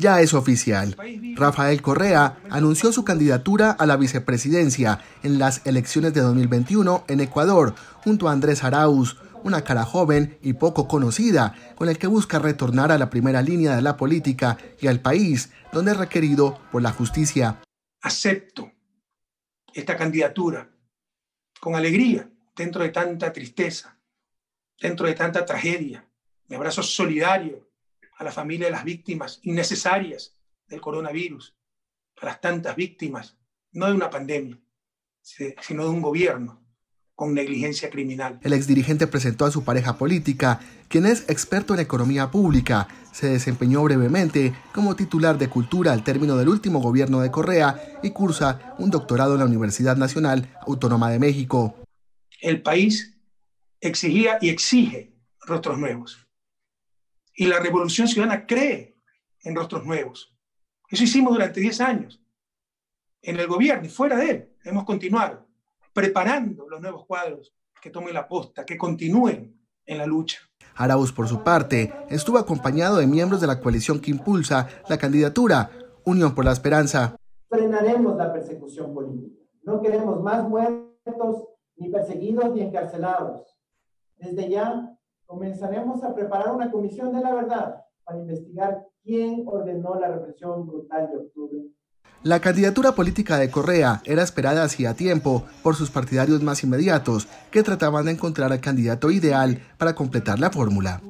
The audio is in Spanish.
ya es oficial. Rafael Correa anunció su candidatura a la vicepresidencia en las elecciones de 2021 en Ecuador, junto a Andrés Arauz, una cara joven y poco conocida, con el que busca retornar a la primera línea de la política y al país, donde es requerido por la justicia. Acepto esta candidatura con alegría, dentro de tanta tristeza, dentro de tanta tragedia. Mi abrazo solidario a la familia de las víctimas innecesarias del coronavirus, a las tantas víctimas, no de una pandemia, sino de un gobierno con negligencia criminal. El exdirigente presentó a su pareja política, quien es experto en economía pública. Se desempeñó brevemente como titular de Cultura al término del último gobierno de Correa y cursa un doctorado en la Universidad Nacional Autónoma de México. El país exigía y exige rostros nuevos. Y la Revolución Ciudadana cree en rostros nuevos. Eso hicimos durante 10 años. En el gobierno y fuera de él. Hemos continuado preparando los nuevos cuadros que tomen la posta, que continúen en la lucha. Arauz, por su parte, estuvo acompañado de miembros de la coalición que impulsa la candidatura Unión por la Esperanza. Frenaremos la persecución política. No queremos más muertos, ni perseguidos, ni encarcelados. Desde ya comenzaremos a preparar una comisión de la verdad para investigar quién ordenó la represión brutal de octubre la candidatura política de Correa era esperada hacía tiempo por sus partidarios más inmediatos, que trataban de encontrar al candidato ideal para completar la fórmula.